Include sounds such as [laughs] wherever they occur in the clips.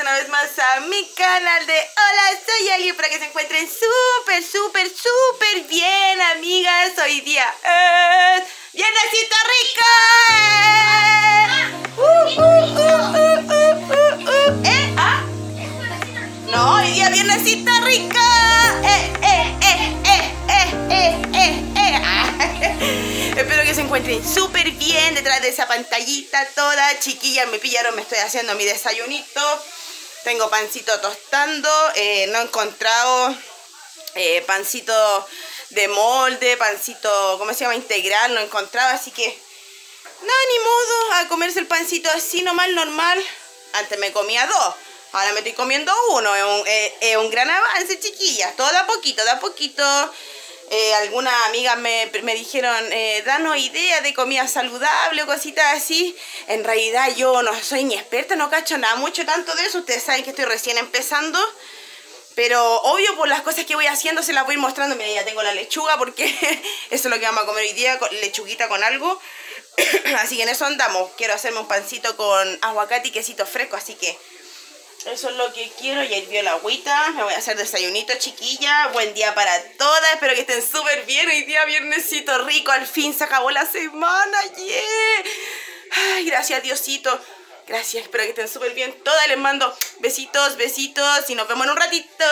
una vez más a mi canal de Hola, soy Ali para que se encuentren súper, súper, súper bien, amigas. Hoy día es Viernesito Rico. Uh, uh, uh. ¿Eh? ¿Ah? No, hoy día Viernesito Rico. Eh, eh, eh, eh, eh, eh, eh, eh. Ah. [laughs] Espero que se encuentren súper bien detrás de esa pantallita toda. Chiquillas, me pillaron, me estoy haciendo mi desayunito. Tengo pancito tostando. eh, no he encontrado eh, pancito de molde, pancito, ¿cómo se llama? Integral. No he encontrado, así que... Nada, ni modo, a comerse el pancito así nomás, normal. Antes me comía dos. Ahora me estoy comiendo uno. Es un, es- es gran avance, chiquillas. Todo de a poquito, de a poquito. Eh, algunas amigas me, me dijeron, eh, danos ideas de comida saludable o cositas así. En realidad yo no soy ni experta, no cacho nada mucho tanto de eso. Ustedes saben que estoy recién empezando. Pero obvio por las cosas que voy haciendo se las voy mostrando. Mira, ya tengo la lechuga porque [laughs] eso es lo que vamos a comer hoy día, lechuguita con algo. [clears throat] así que en eso andamos. Quiero hacerme un pancito con aguacate y quesito fresco, así que eso es lo que quiero. Ya hirvió la agüita. Me voy a hacer desayunito, chiquilla. Buen día para todas. Espero que estén súper bien. Hoy día viernesito rico. Al fin se acabó la semana. Yeah. Ay, gracias Diosito. Gracias. Espero que estén súper bien. Todas les mando besitos, besitos. Y nos vemos en un ratito.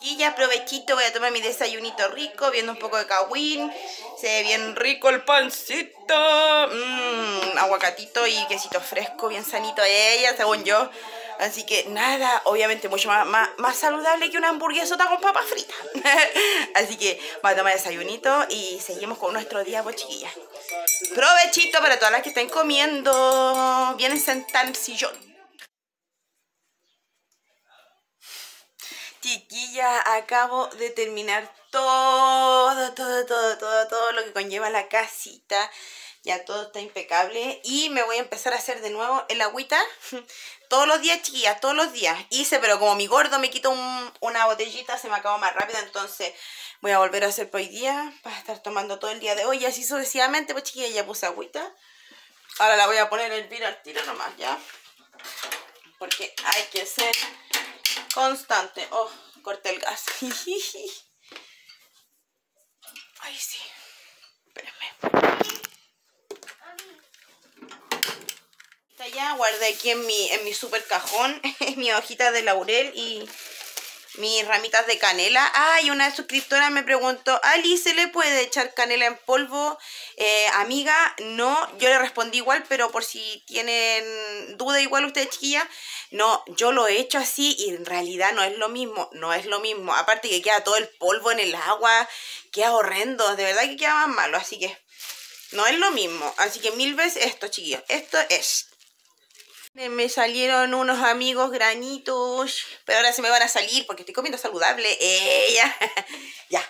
Y ya voy a tomar mi desayunito rico, viendo un poco de kawin. Se ve bien rico el pancito. Mmm, aguacatito y quesito fresco, bien sanito ella, según yo. Así que nada, obviamente mucho más, más, saludable que una hamburguesota con papas fritas. [laughs] Así que voy a tomar desayunito y seguimos con nuestro día, pues chiquillas. Provechito para todas las que estén comiendo. Vienen sentar en el sillón. Chiquilla, acabo de terminar todo, todo, todo, todo, todo lo que conlleva la casita. Ya todo está impecable. Y me voy a empezar a hacer de nuevo el agüita. [laughs] Todos los días, chiquillas, todos los días. Hice, pero como mi gordo me quitó un- una botellita, se me acabó más rápido. Entonces voy a volver a hacer por hoy día. Para estar tomando todo el día de hoy. Y así sucesivamente, pues chiquilla, ya puse agüita. Ahora la voy a poner el vino al tiro nomás, ¿ya? Porque hay que ser constante. Oh, corté el gas. [laughs] Ay, sí. Espérenme. Está ya, guardé aquí en mi, en mi super cajón [laughs] mi hojita de laurel y mis ramitas de canela. Ah, y una suscriptora me preguntó, Ali, ¿se le puede echar canela en polvo? Eh, amiga, no, yo le respondí igual, pero por si tienen duda igual ustedes chiquillas, no, yo lo he hecho así y en realidad no es lo mismo, no es lo mismo. Aparte que queda todo el polvo en el agua, queda horrendo, de verdad que queda más malo, así que no es lo mismo. Así que mil veces esto, chiquillos, esto es. Me salieron unos amigos granitos, pero ahora se me van a salir porque estoy comiendo saludable. Ella, [laughs] ya.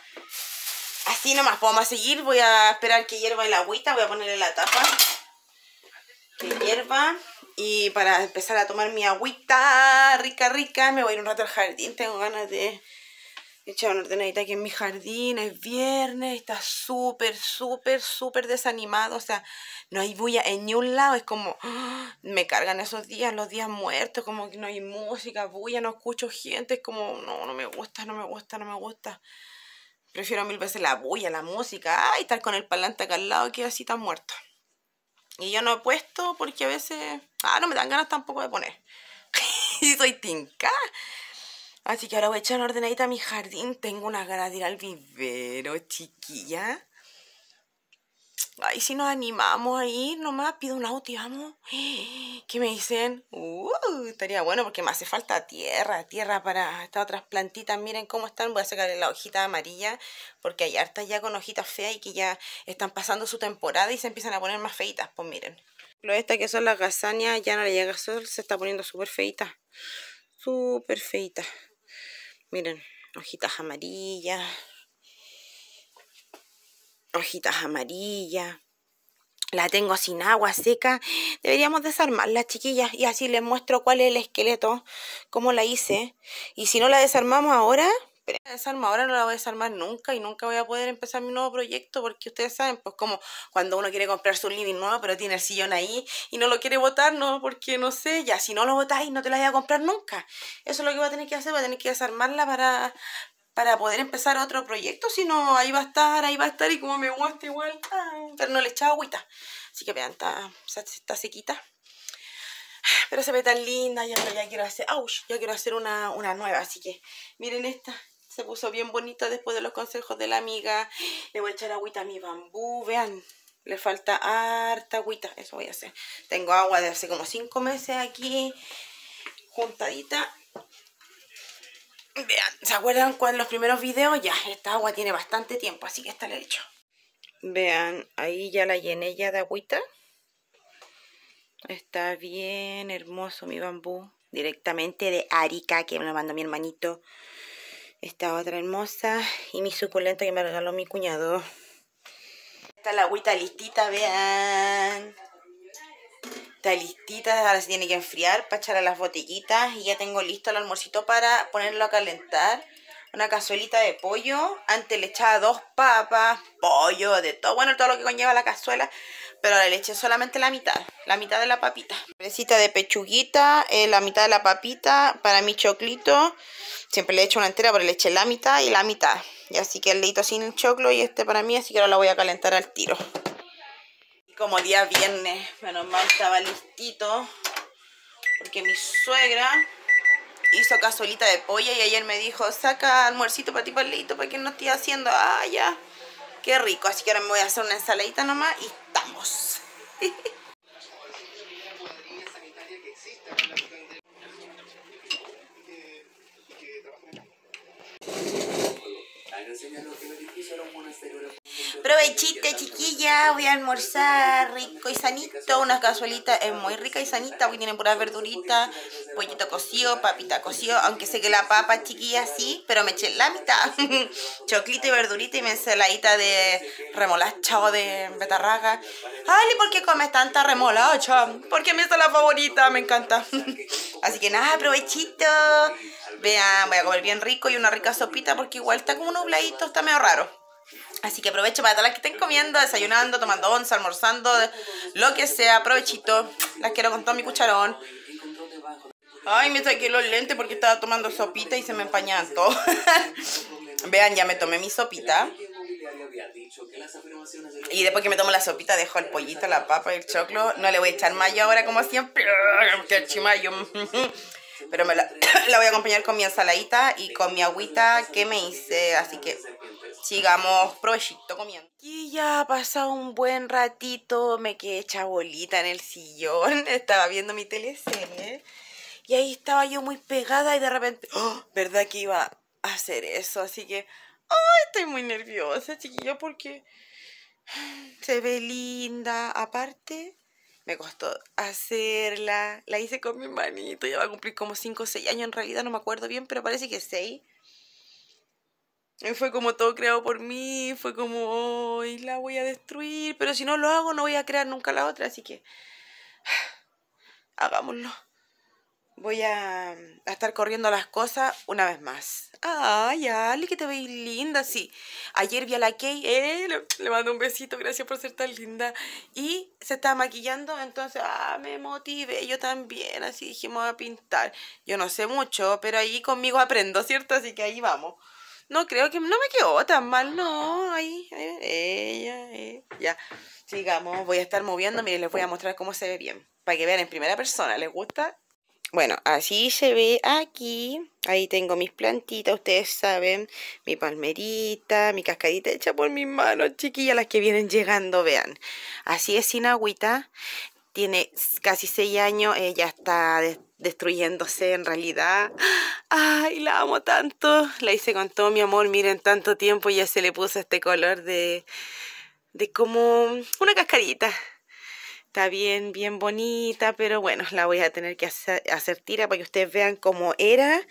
Así nomás, vamos a seguir. Voy a esperar que hierva el agüita. Voy a ponerle la tapa. Que hierva. Y para empezar a tomar mi agüita rica, rica, me voy a ir un rato al jardín. Tengo ganas de echar una ordenadita aquí en mi jardín. Es viernes, está súper, súper, súper desanimado. O sea, no hay bulla en ni un lado. Es como, ¡ah! me cargan esos días, los días muertos, como que no hay música, bulla, no escucho gente. Es como, no, no me gusta, no me gusta, no me gusta. Prefiero mil veces la bulla, la música. Ay, estar con el parlante acá al lado que así tan muerto. Y yo no he puesto porque a veces, ah, no me dan ganas tampoco de poner. [laughs] y soy tinca. Así que ahora voy a echar una ordenadita a mi jardín. Tengo unas ganas de ir al vivero, chiquilla. Ay, si nos animamos a ir nomás, pido un auto y vamos. ¿Qué me dicen? Uh, estaría bueno porque me hace falta tierra, tierra para estas otras plantitas. Miren cómo están. Voy a sacarle la hojita amarilla porque hay hartas ya con hojitas feas y que ya están pasando su temporada y se empiezan a poner más feitas. Pues miren. Lo esta que son las gazañas ya no le llega sol, se está poniendo súper feita. Súper feita. Miren, hojitas amarillas. Hojitas amarillas. La tengo sin agua seca. Deberíamos desarmarla, chiquillas. Y así les muestro cuál es el esqueleto, cómo la hice. Y si no la desarmamos ahora, ahora no la voy a desarmar nunca y nunca voy a poder empezar mi nuevo proyecto porque ustedes saben, pues como cuando uno quiere comprarse un living nuevo pero tiene el sillón ahí y no lo quiere botar, no, porque no sé, ya si no lo botáis no te la voy a comprar nunca. Eso es lo que voy a tener que hacer, voy a tener que desarmarla para, para poder empezar otro proyecto, si no, ahí va a estar, ahí va a estar y como me gusta igual, ah, pero no le he echado agüita. Así que vean, está, está sequita. Pero se ve tan linda, ya, ya quiero hacer, ya quiero hacer una, una nueva, así que miren esta, se puso bien bonita después de los consejos de la amiga. Le voy a echar agüita a mi bambú, vean, le falta harta agüita, eso voy a hacer. Tengo agua de hace como 5 meses aquí, juntadita. Vean, ¿se acuerdan con los primeros videos? Ya, esta agua tiene bastante tiempo, así que esta le he hecho. Vean, ahí ya la llené ya de agüita. Está bien hermoso mi bambú. Directamente de Arica, que me lo mandó mi hermanito. Esta otra hermosa. Y mi suculento que me regaló mi cuñado. Está la agüita listita, vean. Está listita, ahora se tiene que enfriar para echar a las botellitas. Y ya tengo listo el almuercito para ponerlo a calentar. Una cazuelita de pollo. Antes le echaba dos papas, pollo, de todo. Bueno, todo lo que conlleva la cazuela pero le eché solamente la mitad, la mitad de la papita. Presita de pechuguita, eh, la mitad de la papita para mi choclito. Siempre le echo una entera, pero le eché la mitad y la mitad. Y así que el leito sin el choclo y este para mí, así que ahora la voy a calentar al tiro. Y como día viernes, menos mal estaba listito, porque mi suegra hizo cazuelita de polla y ayer me dijo, saca almuercito para ti, leito, para que no estoy haciendo. Ah, ya. Qué rico, así que ahora me voy a hacer una ensaladita nomás y estamos. Provechite, chiquilla, voy a almorzar rico y sanito. Una cazuelita es muy rica y sanita, porque tiene puras verduritas, pollito cocido, papita cocido. Aunque sé que la papa chiquilla sí, pero me eché la mitad. [laughs] Choclito y verdurita y me ensaladita de remolacha o de betarraga. Ay, ¿por qué comes tanta remolacha? Porque está la favorita, me encanta. [laughs] Así que nada, provechito. Vean, voy a comer bien rico y una rica sopita porque igual está como nubladito, está medio raro. Así que aprovecho para todas las que estén comiendo, desayunando, tomando once, almorzando, lo que sea, aprovechito. Las quiero con todo mi cucharón. Ay, me saqué los lentes porque estaba tomando sopita y se me empañaban todos. [laughs] Vean, ya me tomé mi sopita. Y después que me tomo la sopita, dejo el pollito, la papa y el choclo. No le voy a echar mayo ahora como siempre. Que chimayo. [laughs] Pero me [coughs] la, voy a acompañar con mi ensaladita y con mi agüita que me hice. Así que sigamos provechito comiendo. Y ya ha pasado un buen ratito, me quedé hecha bolita en el sillón, [laughs] estaba viendo mi teleserie y ahí estaba yo muy pegada y de repente, ¡oh! ¿verdad que iba a hacer eso? Así que, ¡ay! Estoy muy nerviosa, chiquillo, porque [sighs] se ve linda. Aparte, me costó hacerla, la hice con mi manito, ya va a cumplir como 5 o 6 años en realidad, no me acuerdo bien, pero parece que 6. Y fue como todo creado por mí, fue como, hoy la voy a destruir, pero si no lo hago no voy a crear nunca la otra, así que [sighs] hagámoslo. Voy a, estar corriendo las cosas una vez más. Ay, Ali, que te veis linda, sí. Ayer vi a la Kay, eh, le, mando un besito, gracias por ser tan linda. Y se estaba maquillando, entonces, ah, me motivé, yo también, así dijimos a pintar. Yo no sé mucho, pero ahí conmigo aprendo, ¿cierto? Así que ahí vamos. No creo que no me quedó tan mal, no. Ahí, ahí ella, eh, ya. Sigamos, voy a estar moviendo, miren, les voy a mostrar cómo se ve bien. Para que vean en primera persona, ¿les gusta? Bueno, así se ve aquí. Ahí tengo mis plantitas, ustedes saben. Mi palmerita, mi cascadita hecha por mis manos, chiquillas, las que vienen llegando, vean. Así es sin agüita. Tiene casi seis años, ella está destruyéndose en realidad. Ay, la amo tanto. La hice con todo mi amor. Miren, tanto tiempo ya se le puso este color de, de como una cascarita. Bien, bien bonita, pero bueno, la voy a tener que hacer, hacer, tira para que ustedes vean cómo era,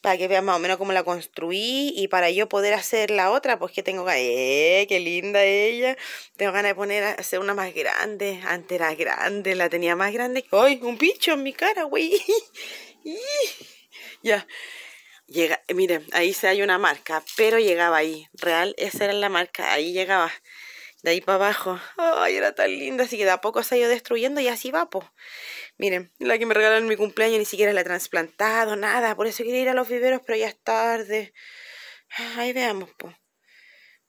para que vean más o menos cómo la construí y para yo poder hacer la otra, pues que tengo ganas, ¡eh, qué linda ella! Tengo ganas de poner, hacer una más grande, antes era grande, la tenía más grande. ¡Ay, un bicho en mi cara, güey! [laughs] ya. Llega, miren, ahí se hay una marca, pero llegaba ahí. Real, esa era la marca, ahí llegaba. De ahí para abajo. Ay, era tan linda, así que de a poco se ha ido destruyendo y así va, po. Miren, la que me regalaron en mi cumpleaños ni siquiera la he trasplantado, nada. Por eso quería ir a los viveros, pero ya es tarde. Ahí veamos, po.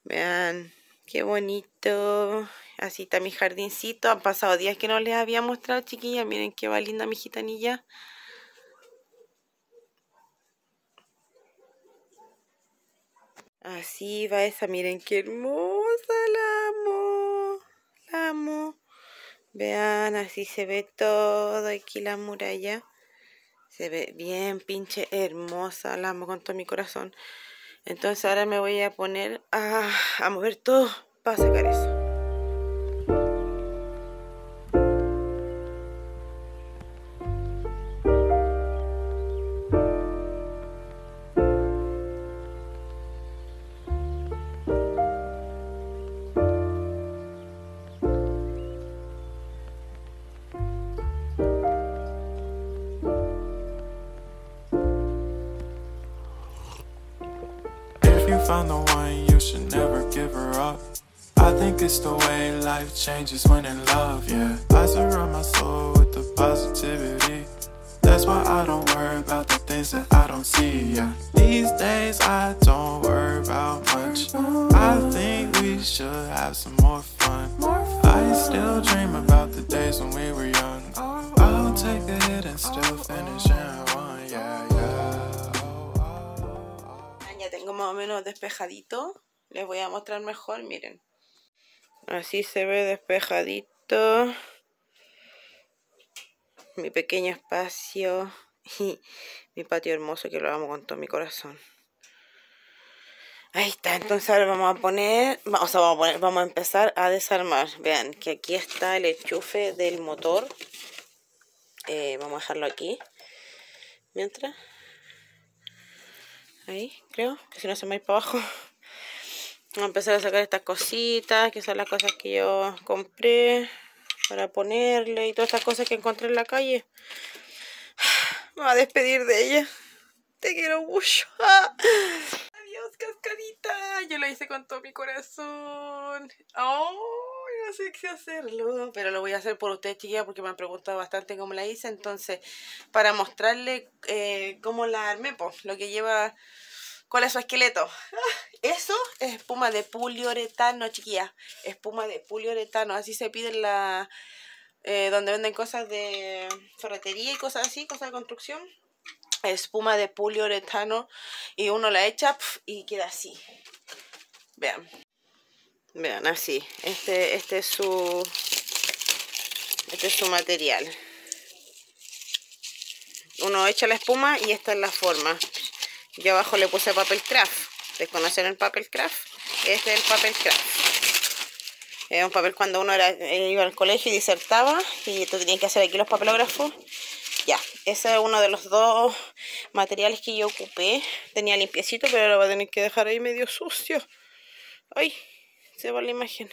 Vean, qué bonito. Así está mi jardincito. Han pasado días que no les había mostrado, chiquillas. Miren qué va linda mi gitanilla. Así va esa, miren qué hermosa, la amo, la amo. Vean, así se ve todo aquí la muralla. Se ve bien pinche hermosa, la amo con todo mi corazón. Entonces ahora me voy a poner a, a mover todo para sacar eso. Changes when in love, yeah. I surround my soul with the positivity. That's why I don't worry about the things that I don't see, yeah. These days I don't worry about much. I think we should have some more fun. I still dream about the days when we were young. I'll take a hit and still finish in one, yeah, yeah. Ya tengo más o menos despejadito. Les voy a mostrar mejor, miren. Así se ve despejadito. Mi pequeño espacio. Y mi patio hermoso que lo amo con todo mi corazón. Ahí está, entonces ahora vamos a poner, o sea, vamos a, poner, vamos a empezar a desarmar. Vean que aquí está el enchufe del motor. Eh, vamos a dejarlo aquí. Mientras. Ahí, creo, que si no se me va para abajo. Vamos a empezar a sacar estas cositas, que son las cosas que yo compré para ponerle y todas estas cosas que encontré en la calle. Me va a despedir de ella. Te quiero mucho. [laughs] Adiós, cascarita. Yo lo hice con todo mi corazón. Oh, no sé qué hacerlo. Pero lo voy a hacer por ustedes, chiquillas, porque me han preguntado bastante cómo la hice. Entonces, para mostrarle eh, cómo la armé, pues, lo que lleva... ¿Cuál es su esqueleto? [laughs] Eso es espuma de poliuretano, chiquilla. Espuma de poliuretano. Así se pide en la... Eh, donde venden cosas de ferretería y cosas así, cosas de construcción. Espuma de poliuretano. Y uno la echa y queda así. Vean. Vean, así. Este, este es su... Este es su material. Uno echa la espuma y esta es la forma. Yo abajo le puse papel craft. ¿Desconocen el papel craft? Este es el papel craft. Es un papel cuando uno era, eh, iba al colegio y disertaba y tú tenías que hacer aquí los papelógrafos. Ya, ese es uno de los dos materiales que yo ocupé. Tenía limpiecito, pero lo voy a tener que dejar ahí medio sucio. Ay, se va la imagen.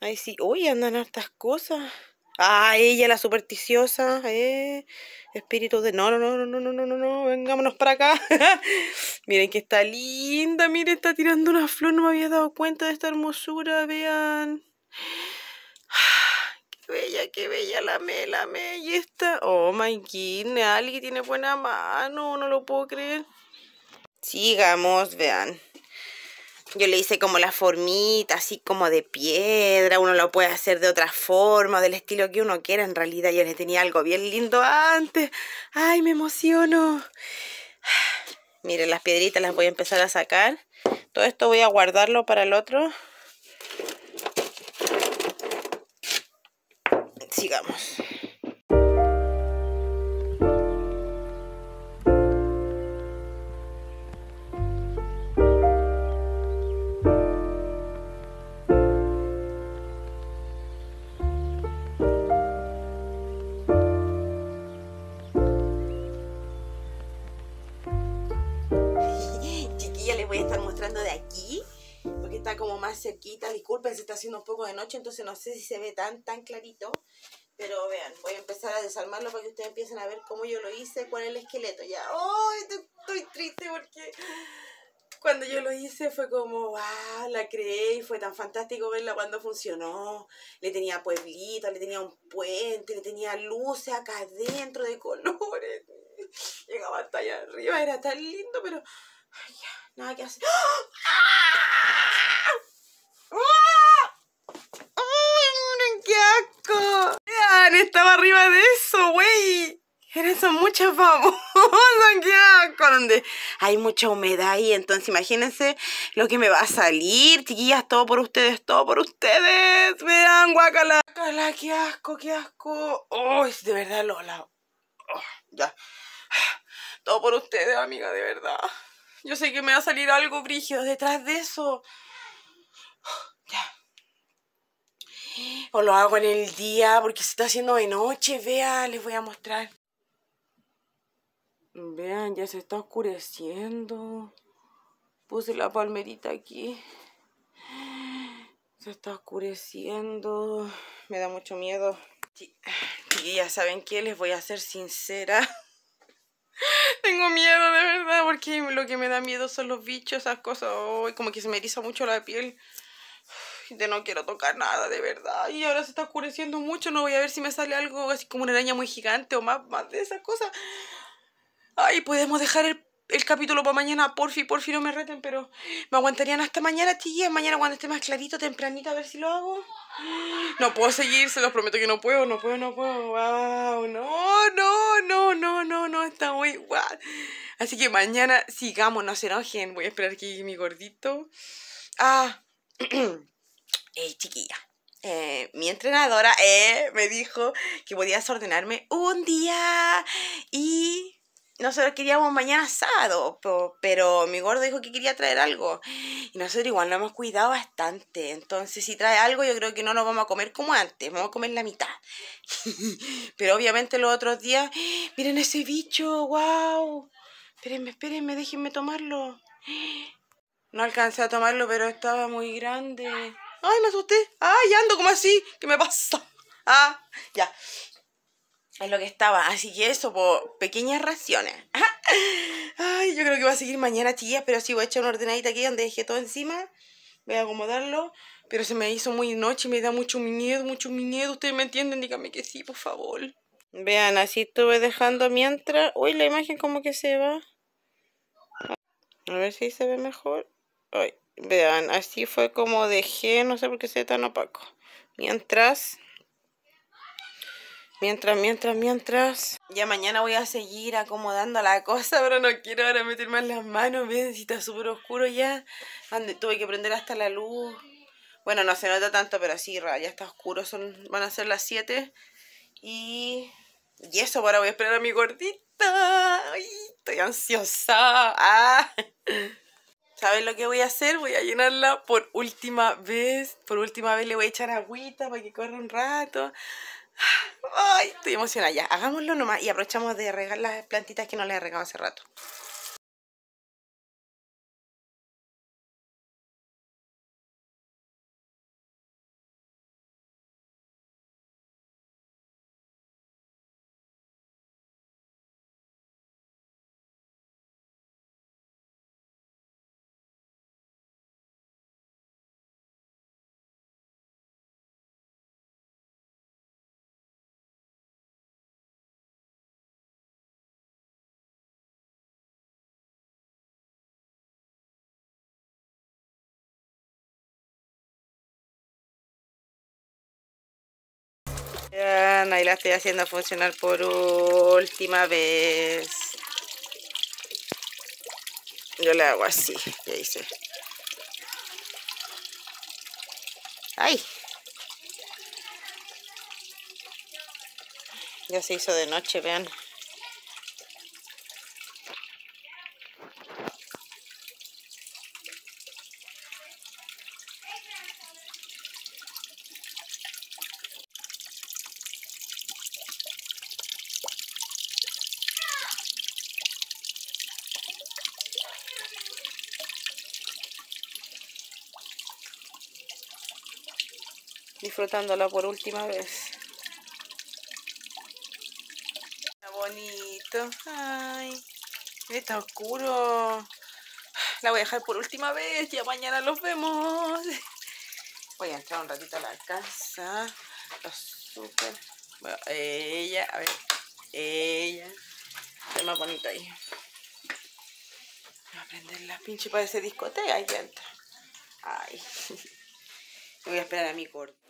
Ahí sí. Uy, andan estas cosas. Ah, ella la supersticiosa, eh. Espíritu de no, no, no, no, no, no, no, no, vengámonos para acá. [laughs] miren que está linda, miren, está tirando una flor, no me había dado cuenta de esta hermosura, vean. [sighs] Qué bella, qué bella la me, la me. Y esta, oh my goodness, alguien tiene buena mano, no lo puedo creer. Sigamos, vean. Yo le hice como la formita, así como de piedra. Uno lo puede hacer de otra forma, del estilo que uno quiera. En realidad yo le tenía algo bien lindo antes. ¡Ay, me emociono! [sighs] Miren, las piedritas las voy a empezar a sacar. Todo esto voy a guardarlo para el otro. Sigamos. Haciendo un poco de noche entonces no sé si se ve tan tan clarito pero vean voy a empezar a desarmarlo para que ustedes empiecen a ver cómo yo lo hice cuál es el esqueleto ya estoy, estoy porque cuando yo lo hice fue como, wow, la creé y fue tan fantástico verla cuando funcionó. Le tenía pueblito, le tenía un puente, le tenía luces acá adentro de colores. [laughs] Llegaba hasta allá arriba, era tan lindo, pero ay, nada que hacer. ¡Ah! ¡Ah! ¡Ay, miren qué asco! Vean, estaba arriba de eso, güey. Eran son muchas famosas, [laughs] qué asco, donde hay mucha humedad ahí, entonces imagínense lo que me va a salir, chiquillas, todo por ustedes, todo por ustedes, vean, guacala, guacala, qué asco, qué asco, oh, es de verdad Lola, oh, ya, todo por ustedes, amiga, de verdad, yo sé que me va a salir algo brígido detrás de eso, ya. O lo hago en el día porque se está haciendo de noche, vean, les voy a mostrar. Vean, ya se está oscureciendo. Puse la palmerita aquí. Se está oscureciendo. Me da mucho miedo. Y ya saben que les voy a ser sincera. [laughs] Tengo miedo de verdad porque lo que me da miedo son los bichos, esas cosas. como que se me eriza mucho la piel. De no quiero tocar nada, de verdad. Y ahora se está oscureciendo mucho. No voy a ver si me sale algo así como una araña muy gigante o más, más de esas cosas. Ay, podemos dejar el, el capítulo para mañana, porfi, porfi, no me reten, pero me aguantarían hasta mañana, tía. Mañana cuando esté más clarito, tempranito, a ver si lo hago. No puedo seguir, se los prometo que no puedo, no puedo, no puedo. Wow, no, no, no, no, no, no, está muy guay. Así que mañana sigamos, no se enojen. Voy a esperar aquí mi gordito. Ah, [clears throat] eh, chiquilla. Eh, mi entrenadora eh, me dijo que podías ordenarme un día y nosotros queríamos mañana sábado, pero mi gordo dijo que quería traer algo. Y nosotros igual lo hemos cuidado bastante. Entonces, si trae algo, yo creo que no lo vamos a comer como antes. Vamos a comer la mitad. [laughs] pero obviamente los otros días, miren ese bicho, wow. Espérenme, espérenme, déjenme tomarlo. No alcancé a tomarlo, pero estaba muy grande. Ay, me asusté. Ay, ando como así. ¿Qué me pasa? [laughs] Ah, ya es lo que estaba. Así que eso, por pequeñas raciones. [laughs] Ay, yo creo que va a seguir mañana, chillas, pero sí voy a echar una ordenadita aquí donde dejé todo encima. Voy a acomodarlo. Pero se me hizo muy noche, me da mucho miedo, mucho miedo. Ustedes me entienden, díganme que sí, por favor. Vean, así estuve dejando mientras. Uy, la imagen como que se va. A ver si se ve mejor. Ay, vean, así fue como dejé, no sé por qué se ve tan opaco. Mientras Mientras, mientras, mientras. Ya mañana voy a seguir acomodando la cosa, [laughs] pero no quiero ahora meter más las manos. Miren si está súper oscuro ya. Donde tuve que prender hasta la luz. Bueno, no se nota tanto, pero sí, ya está oscuro. Son, van a ser las 7. Y, y eso, ahora voy a esperar a mi gordita. Ay, estoy ansiosa. Ah. [laughs] ¿Sabes lo que voy a hacer? Voy a llenarla por última vez. Por última vez le voy a echar agüita para que corra un rato. Ay, estoy emocionada ya. Hagámoslo nomás y aprovechamos de regar las plantitas que no le he regado hace rato. Ahí la estoy haciendo funcionar por última vez. Yo le hago así, ya hice. ¡Ay! Ya se hizo de noche, vean. Disfrutándola por última vez. Está bonito. Ay. Está oscuro. La voy a dejar por última vez, ya mañana los vemos. Voy a entrar un ratito a la casa. Los super. Bueno, ella, a ver. Ella. Está más bonito ahí. Voy a prender la pinche para ese discoteca. Ahí entra. Ay. [laughs] Voy a esperar a mi corte.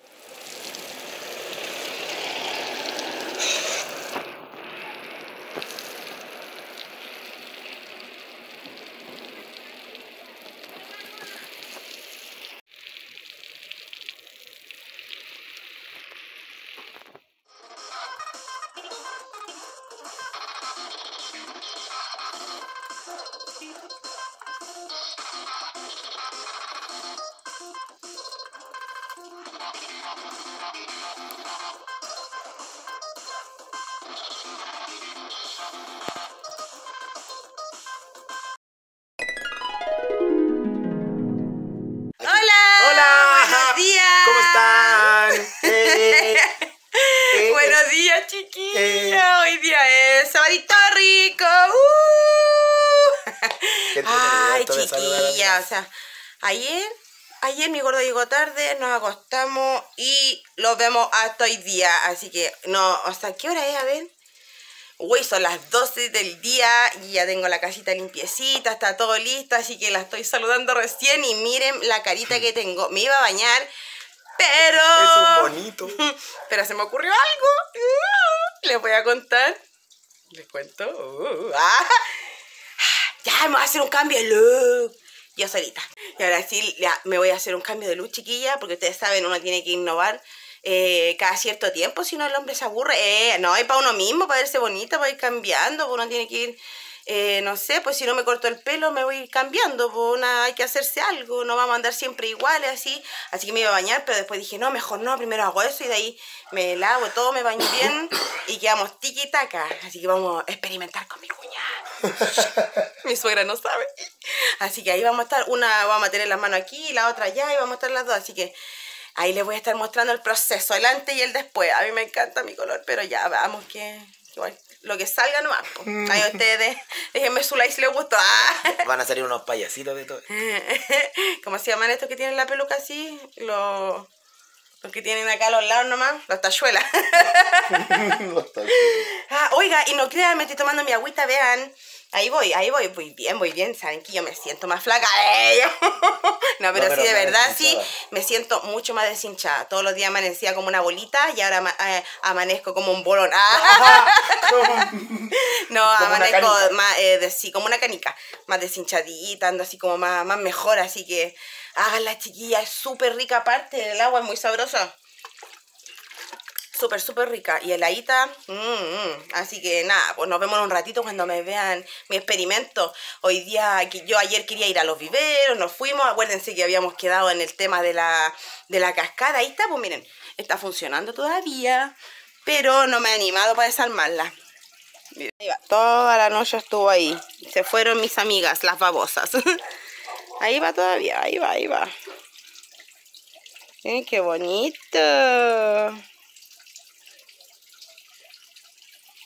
Nos acostamos y los vemos hasta hoy día. Así que, no, o sea, ¿qué hora es? A ver. Uy, son las 12 del día y ya tengo la casita limpiecita, está todo listo, así que la estoy saludando recién y miren la carita que tengo. Me iba a bañar, pero... Es un bonito. [laughs] Pero se me ocurrió algo. Uh, [laughs] Les voy a contar. Les cuento. Uh, ah. Ya, me voy a hacer un cambio de look. Yo solita. Y ahora sí, ya me voy a hacer un cambio de look, chiquilla, porque ustedes saben, uno tiene que innovar eh, cada cierto tiempo, si no el hombre se aburre. Eh, no, es para uno mismo, para verse bonita, para ir cambiando, uno tiene que ir, eh, no sé, pues si no me corto el pelo, me voy a ir cambiando, pues una, hay que hacerse algo, no vamos a andar siempre iguales así. Así que me iba a bañar, pero después dije, no, mejor no, primero hago eso y de ahí me lavo todo, me baño bien [coughs] y quedamos tiki taca. Así que vamos a experimentar con mi cuñada. [laughs] mi suegra no sabe. Así que ahí vamos a estar, una vamos a tener las manos aquí la otra allá y vamos a estar las dos. Así que ahí les voy a estar mostrando el proceso, el antes y el después. A mí me encanta mi color, pero ya, vamos que igual, lo que salga nomás. po. Ahí ustedes, déjenme su like si les gustó. Ah. Van a salir unos payasitos de todo. [laughs] ¿Cómo se llaman estos que tienen la peluca así? Los, los que tienen acá a los lados nomás, los [laughs] tachuelas. Ah, oiga, y no crean, me estoy tomando mi agüita, vean. Ahí voy, ahí voy, voy bien, voy bien. Saben que yo me siento más flaca de ellos. [laughs] no, pero, pero sí, de verdad, sí, me siento mucho más deshinchada. Todos los días amanecía como una bolita y ahora ama- eh, amanezco como un bolón. Ah. [laughs] no, Como amanezco más, eh, de- sí, como una canica. Más deshinchadita, ando así como más, más mejor. Así que háganla, chiquilla, es súper rica aparte. El agua es muy sabrosa súper, súper rica. Y heladita, mm, mm. así que nada, pues nos vemos en un ratito cuando me vean mi experimento. Hoy día, yo ayer quería ir a los viveros, nos fuimos, acuérdense que habíamos quedado en el tema de la, de la cascada. Ahí está, pues miren, está funcionando todavía, pero no me he animado para desarmarla. Toda la noche estuvo ahí. Se fueron mis amigas, las babosas. [laughs] Ahí va todavía, ahí va, ahí va. Miren qué bonito.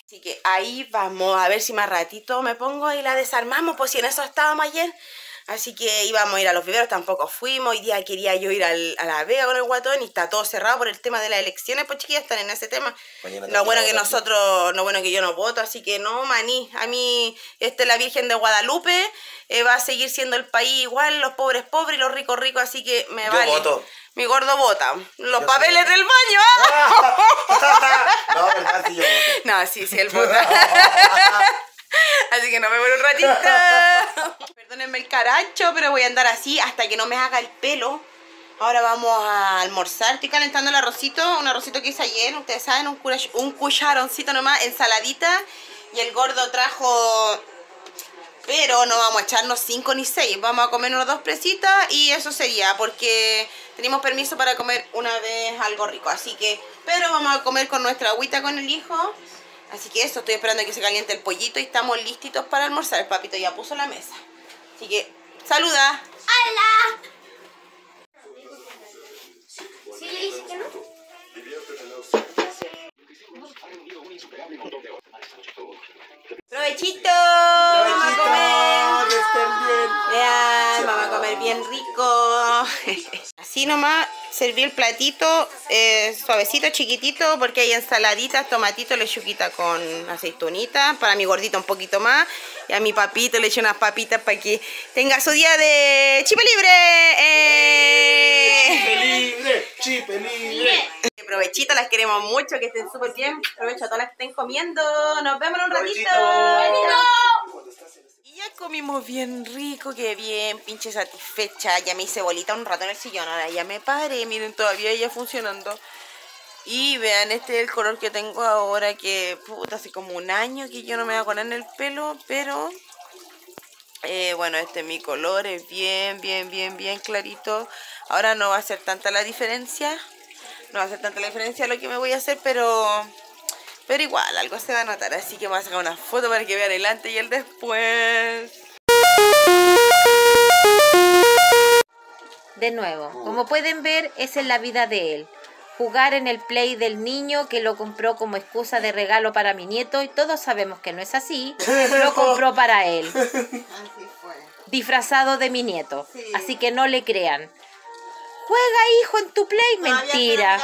Así que ahí vamos a ver si más ratito me pongo y la desarmamos, pues si en eso estábamos ayer. Así que íbamos a ir a los viveros, tampoco fuimos. Hoy día quería yo ir al- a la Vega con el guatón y está todo cerrado por el tema de las elecciones, pues chiquillas están en ese tema. Mañana No tengo bueno que nosotros, no bueno que yo no voto, así que no, maní. A mí, este, la Virgen de Guadalupe eh, va a seguir siendo el país igual, los pobres pobres y los ricos ricos, así que me Yo vale. voto. Mi gordo vota. Los Yo papeles sí. del baño, ¿ah? [laughs] no, verdad, sí, yo voto. [laughs] No, sí, sí, él vota. [laughs] [laughs] Así que nos vemos en un ratito. [laughs] Perdónenme el caracho, pero voy a andar así hasta que no me haga el pelo. Ahora vamos a almorzar. Estoy calentando el arrocito, un arrocito que hice ayer. Ustedes saben, un, un cucharoncito nomás, ensaladita. Y el gordo trajo... Pero no vamos a echarnos cinco ni seis. Vamos a comer unos dos presitas y eso sería. Porque tenemos permiso para comer una vez algo rico. Así que... Pero vamos a comer con nuestra agüita con el hijo. Así que eso, estoy esperando que se caliente el pollito y estamos listitos para almorzar. El papito ya puso la mesa. Así que, saluda. ¡Hola! Sí, le dice que no. ¡Provechito! Vamos a comer. que estén bien. Vean, vamos a comer bien rico. [laughs] Así nomás serví el platito eh, suavecito, chiquitito, porque hay ensaladitas, tomatito, lechuguita con aceitunita. Para mi gordito un poquito más. Y a mi papito le eché unas papitas para que tenga su día de chipe libre. ¡Eh! Chipe libre, chipe libre. Provechito, las queremos mucho, que estén súper bien. Provecho a todas las que estén comiendo. Nos vemos en un ratito. Ya comimos bien rico, que bien, pinche satisfecha. Ya me hice bolita un rato en el sillón, ahora ya me paré, miren, todavía ya funcionando. Y vean, este es el color que tengo ahora, que puta, hace como un año que yo no me voy a poner en el pelo, pero... eh, bueno, este es mi color, es bien, bien, bien, bien clarito. Ahora no va a ser tanta la diferencia, no va a ser tanta la diferencia lo que me voy a hacer, pero... Pero igual, algo se va a notar, así que me voy a sacar una foto para que vean el antes y el después. De nuevo, como pueden ver, esa es la vida de él. Jugar en el play del niño que lo compró como excusa de regalo para mi nieto y todos sabemos que no es así. Lo [laughs] compró para él, Así fue. disfrazado de mi nieto. Sí. Así que no le crean. Juega hijo en tu play, mentira.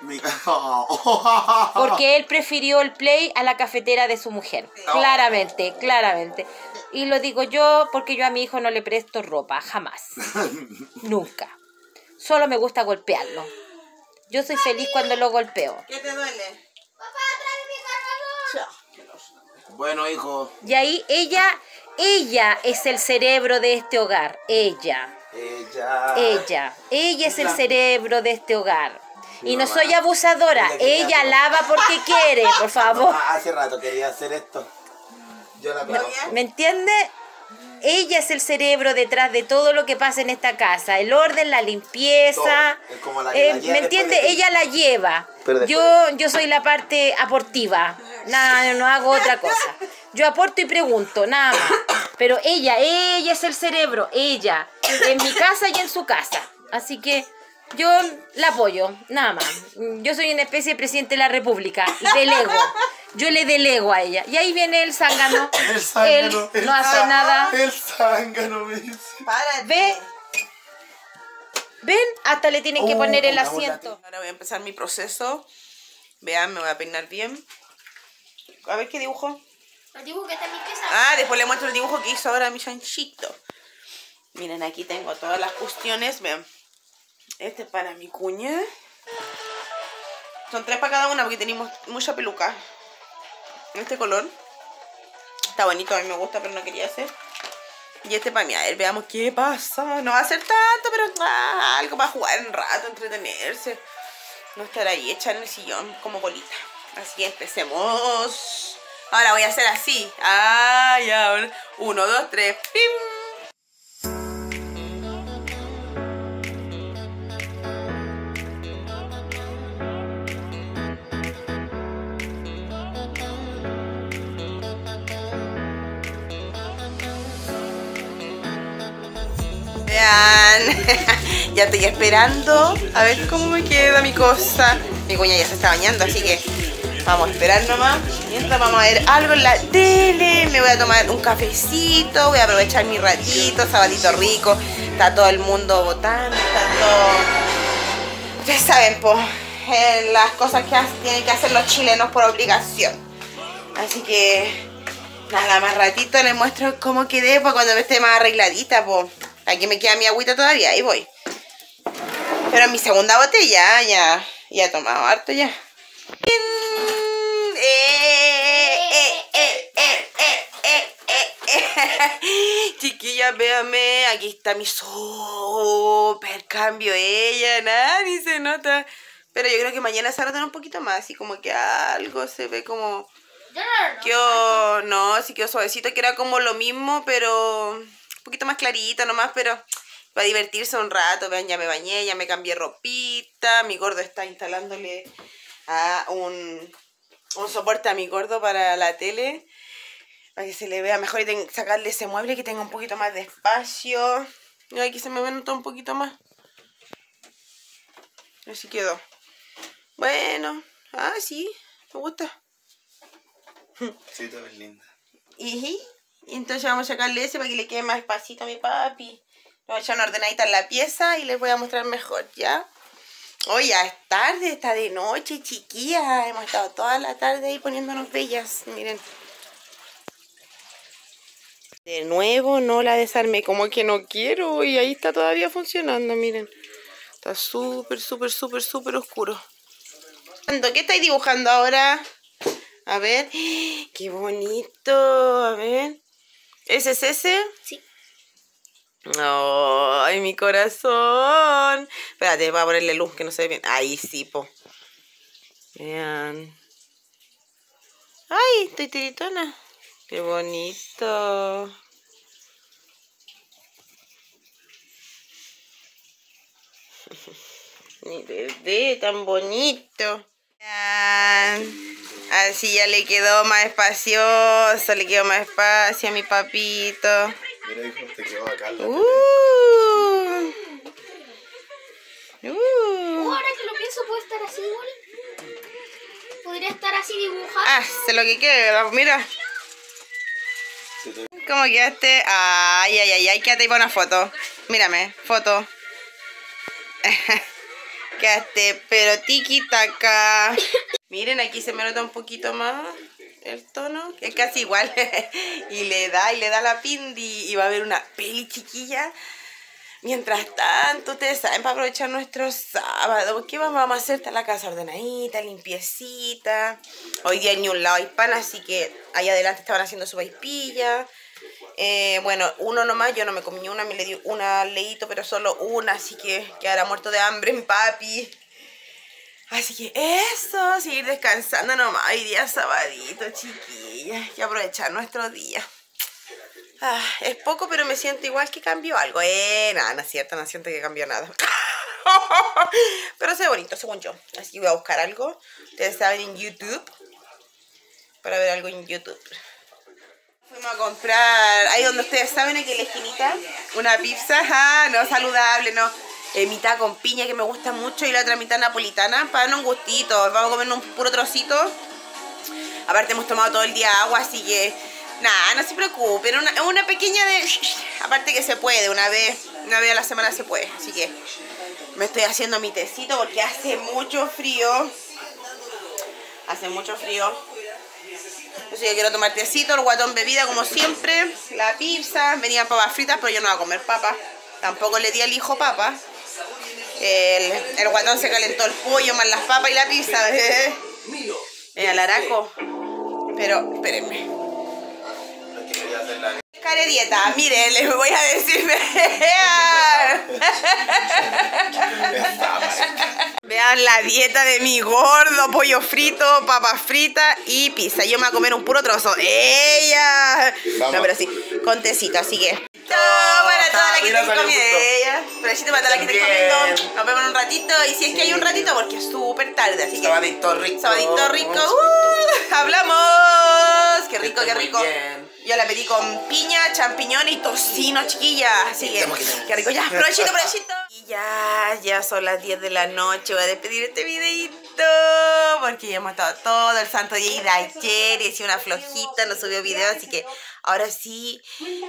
Mi- [laughs] Porque él prefirió el play a la cafetera de su mujer. Claramente, claramente. Y lo digo yo porque yo a mi hijo no le presto ropa, jamás. [laughs] Nunca. Solo me gusta golpearlo. Yo soy feliz cuando lo golpeo. ¿Qué te duele? Bueno, hijo, Y ahí ella, ella es el cerebro de este hogar. Ella, ella. ella, ella es el cerebro de este hogar. Y no soy abusadora. Ella lava porque [laughs] quiere, por favor. Mamá, hace rato quería hacer esto. Yo la? ¿Me entiende? Ella es el cerebro detrás de todo lo que pasa en esta casa. El orden, la limpieza. Es como la que eh, la lleva ¿Me entiende? de ti. Ella la lleva. Yo, yo soy la parte aportiva. Nada, no hago otra cosa. Yo aporto y pregunto, nada más. Pero ella, ella es el cerebro. Ella. En mi casa y en su casa. Así que yo la apoyo, nada más. Yo soy una especie de presidente de la República. Delego. Yo le delego a ella. Y ahí viene el zángano. [laughs] El zángano. Él no hace nada. El zángano me dice. Párate. Ve. ¿Ven? Hasta le tienen que Oh, poner el asiento. Ahora voy a empezar mi proceso. Vean, me voy a peinar bien. A ver qué dibujo. El dibujo que está en mi pieza. Ah, después le muestro el dibujo que hizo ahora mi chanchito. Miren, aquí tengo todas las cuestiones. Vean. Este es para mi cuña. Son tres para cada una porque tenemos mucha peluca. Este color. Está bonito, a mí me gusta, pero no quería hacer. Y este para mí, a ver, veamos qué pasa. No va a ser tanto, pero ah, algo para jugar un rato, entretenerse. No estar ahí hecha en el sillón como bolita. Así que empecemos. Ahora voy a hacer así. Ah, ya. Uno, dos, tres. ¡Pim! [laughs] ya estoy esperando a ver cómo me queda mi cosa. Mi cuña ya se está bañando, así que vamos a esperar nomás. Mientras vamos a ver algo en la tele, me voy a tomar un cafecito, voy a aprovechar mi ratito, sabadito rico. Está todo el mundo votando, está todo... Ustedes saben, pues, las cosas que tienen que hacer los chilenos por obligación. Así que Nada, más ratito les muestro cómo quedé para cuando esté más arregladita, pues. Aquí me queda mi agüita todavía, ahí voy. Pero mi segunda botella, ya, ya he tomado harto ya. Eh, eh, eh. [laughs] Chiquillas, véanme, aquí está mi super cambio ella, nada, ni se nota. Pero yo creo que mañana se va un poquito más, así como que algo se ve como... Yo no, no. Quedó, no, sí quedó suavecito, que era como lo mismo, pero poquito más clarita nomás, pero para divertirse un rato, vean, ya me bañé, ya me cambié ropita, mi gordo está instalándole a un, un soporte a mi gordo para la tele, para que se le vea mejor y ten- sacarle ese mueble que tenga un poquito más de espacio. Y aquí se me ve un poquito más. Así quedó. Bueno, Ah, sí, me gusta. Sí, tú eres linda. Y, y entonces vamos a sacarle ese para que le quede más espacito a mi papi. Le voy a echar una ordenadita en la pieza y les voy a mostrar mejor, ¿ya? Hoy ya es tarde, está de noche, chiquillas. Hemos estado toda la tarde ahí poniéndonos bellas, miren. De nuevo no la desarmé, como que no quiero y ahí está todavía funcionando, miren. Está súper, súper, súper, súper oscuro. ¿Qué estáis dibujando ahora? A ver, [gasps] qué bonito, a ver. ¿Ese es ese? Sí. Ay, mi corazón. Espérate, voy a ponerle luz que no se ve bien. Ahí sí, po. Vean. Ay, estoy tiritona. Qué bonito. [laughs] Mi bebé tan bonito. Así ya le quedó más espacioso, le quedó más espacio a mi papito. Mira, hijo, te quedó acá. Uh. Uh. Ahora que lo pienso, puede estar así igual. Podría estar así dibujado. Ah, sé lo que quiero, mira. Se te- ¿Cómo quedaste? Ay, ay, ay, ay, quédate ahí para una foto. Mírame, foto. [laughs] quedaste, pero tiki taka. Miren, aquí se me nota un poquito más el tono, que es casi igual. [laughs] y le da, y le da la pindi. Y va a haber una peli chiquilla. Mientras tanto, ustedes saben, para aprovechar nuestro sábado, ¿qué vamos a hacer? Está la casa ordenadita, limpiecita. Hoy día ni un lado hispana, así que ahí adelante estaban haciendo su vaipilla. Eh, bueno, uno nomás, yo no me comí una, me le di una leíto, pero solo una, así que quedará muerto de hambre mi papi. Así que eso, seguir descansando nomás. Hoy día sabadito, chiquillas. Y aprovechar nuestro día. Ah, es poco, pero me siento igual que cambió algo. Eh, nada, no es cierto, no siento que cambió nada. [laughs] pero se ve bonito, según yo. Así que voy a buscar algo. Ustedes saben en YouTube. Para ver algo en YouTube. Fuimos a comprar, ahí donde ustedes saben, aquí en la esquinita, una pizza, ah, no saludable, no. Eh, mitad con piña que me gusta mucho y la otra mitad napolitana, para darnos un gustito. Vamos a comer un puro trocito. Aparte hemos tomado todo el día agua, así que nada, no se preocupen. Una, una pequeña de... Aparte que se puede, una vez, una vez a la semana se puede. Así que me estoy haciendo mi tecito porque hace mucho frío. Hace mucho frío. Yo quiero tomar tecito, el guatón bebida como siempre, la pizza, venían papas fritas, pero yo no voy a comer papas. Tampoco le di al hijo papas. El, el guatón se calentó el pollo más las papas y la pizza. Mira, [laughs] el araco. Pero, espérenme. Care dieta, miren, les voy a decir, [laughs] [laughs] la dieta de mi gordo, pollo frito, papas fritas y pizza. Yo me voy a comer un puro trozo. ¡Ella! Vamos. No, pero sí, con tecito, así que. Chao para toda la que salió comiendo. Besito para toda la que esté También. comiendo. Nos vemos en un ratito. Y si es que hay un ratito, porque es súper tarde, así que. Sabadito rico. Sabadito rico. ¡Uh! ¡Hablamos! ¡Qué rico, qué rico! Yo la pedí con piña, champiñón y tocino, chiquilla. Así que, qué rico. Ya, provechito, provechito. Ya, ya son las 10 de la noche. Voy a despedir este videito. Porque ya hemos estado todo el santo día y de ayer. Y hice una flojita, no subió video. Así que ahora sí,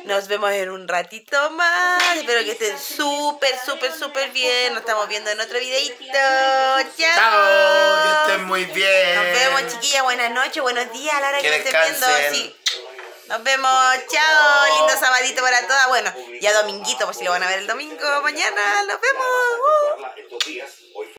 nos vemos en un ratito más. Espero que estén súper, súper, súper bien. Nos estamos viendo en otro videito. Chao. Chao, que estén muy bien. Nos vemos, chiquillas. Buenas noches, buenos días a la hora que, estén viendo. Sí. Nos vemos. Chao. Lindo sabadito para todas. Bueno, ya dominguito, pues si lo van a ver el domingo mañana. Nos vemos. Uh.